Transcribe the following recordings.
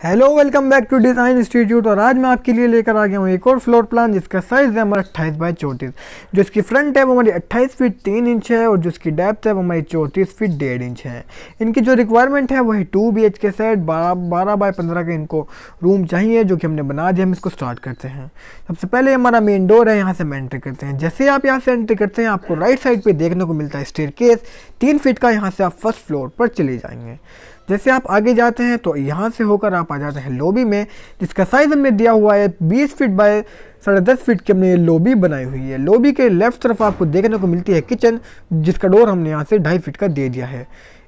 Hello welcome back to design institute और आज मैं आपके लिए लेकर आ गया हूँ एक और फ्लोर प्लान जिसका साइज़ है हमारा अट्ठाईस बाई चौंतीस। जो इसकी फ्रंट है वो हमारी अट्ठाईस फीट तीन इंच है और जो इसकी डेप्थ है वो हमारी चौंतीस फीट डेढ़ इंच है। इनकी जो रिक्वायरमेंट है वही two B H K set बारह बारह बाई पंद्रह के इनको रूम चाहिए जो कि हमने बना दिया, हम इसको स्टार्ट करते हैं। सबसे पहले हमारा मेन डोर है, यहाँ से हम एंट्री करते हैं। जैसे आप यहाँ से एंट्री करते हैं, आपको राइट साइड पर देखने को मिलता है स्टेयर केस तीन फीट का यहाँ से आप फ़र्स्ट फ्लोर पर चले जाएँगे। जैसे आप आगे जाते हैं तो यहाँ से होकर आप आ जाते हैं लॉबी में, जिसका साइज़ हमने दिया हुआ है 20 फीट बाय साढ़े दस फीट की हमने लॉबी बनाई हुई है। लॉबी के लेफ़्ट तरफ़ आपको देखने को मिलती है किचन जिसका डोर हमने यहाँ से ढाई फीट का दे दिया है।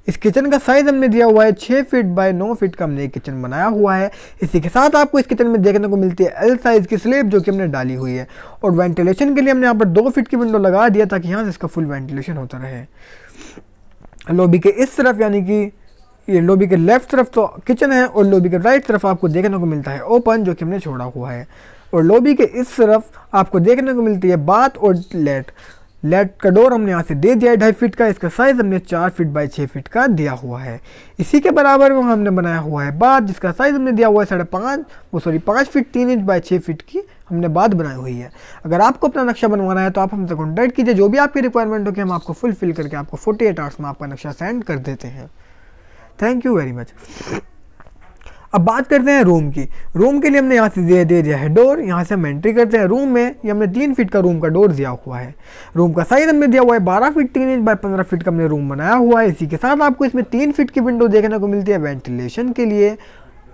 इस किचन का साइज़ हमने दिया हुआ है छः फीट बाय नौ फीट का हमने किचन बनाया हुआ है। इसी के साथ आपको इस किचन में देखने को मिलती है एल साइज़ की स्लेब जो कि हमने डाली हुई है। और वेंटिलेशन के लिए हमने यहाँ पर दो फीट की विंडो लगा दिया ताकि यहाँ से इसका फुल वेंटिलेशन होता रहे। लॉबी के इस तरफ़ यानी कि ये लोबी के लेफ़्ट तरफ़ तो किचन है और लोबी के राइट तरफ़ आपको देखने को मिलता है ओपन, जो कि हमने छोड़ा हुआ है। और लोबी के इस तरफ़ आपको देखने को मिलती है बाथ और लेट। लेट का डोर हमने यहाँ से दे दिया है ढाई फीट का, इसका साइज़ हमने चार फीट बाई छः फीट का दिया हुआ है। इसी के बराबर में हमने बनाया हुआ है बाथ जिसका साइज़ हमने दिया हुआ है साढ़े पाँच, वो सॉरी पाँच फीट, तीन इंच बाई छः फीट की हमने बात बनाई हुई है। अगर आपको अपना नक्शा बनवाना है तो आप हमसे कॉन्टैक्ट कीजिए, जो भी आपकी रिक्वायरमेंट हो कि हम आपको फुलफिल करके आपको फोर्टी आवर्स में आपका नक्शा सेंड कर देते हैं। थैंक यू वेरी मच अब बात करते हैं रूम की। रूम के लिए हमने यहाँ से दे दिया है डोर यहाँ से हम एंट्री करते हैं रूम में। ये हमने तीन फीट का रूम का डोर दिया हुआ है। रूम का साइज़ हमने दिया हुआ है बारह फीट तीन इंच बाय पंद्रह फीट का हमने रूम बनाया हुआ है। इसी के साथ आपको इसमें तीन फीट की विंडो देखने को मिलती है वेंटिलेशन के लिए।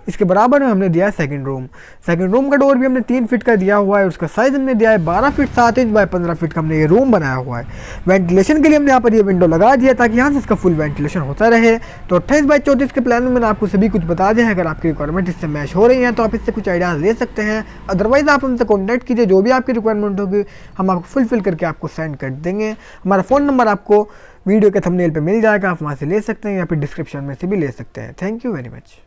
इसके बराबर में हमने दिया है सेकेंड रूम सेकेंड रूम का डोर भी हमने तीन फीट का दिया हुआ है उसका साइज़ हमने दिया है बारह फीट सात इंच बाय पंद्रह फीट का हमने ये रूम बनाया हुआ है. वेंटिलेशन के लिए हमने यहाँ पर ये विंडो लगा दिया ताकि यहाँ से इसका फुल वेंटिलेशन होता रहे. तो अट्ठाईस बाई चौंतीस के प्लान में मैंने आपको सभी कुछ बता दिया है. अगर आपकी रिक्वायरमेंट इससे मैच हो रही है तो आप इससे कुछ आइडियाज़ ले सकते हैं. अदरवाइज़ आप हमसे कॉन्टैक्ट कीजिए, जो भी आपकी रिक्वायरमेंट होगी, हम आपको फुलफिल करके आपको सेंड कर देंगे. हमारा फ़ोन नंबर आपको वीडियो के थंबनेल पे मिल जाएगा, आप वहाँ से ले सकते हैं या फिर डिस्क्रिप्शन में से भी ले सकते हैं. Thank you very much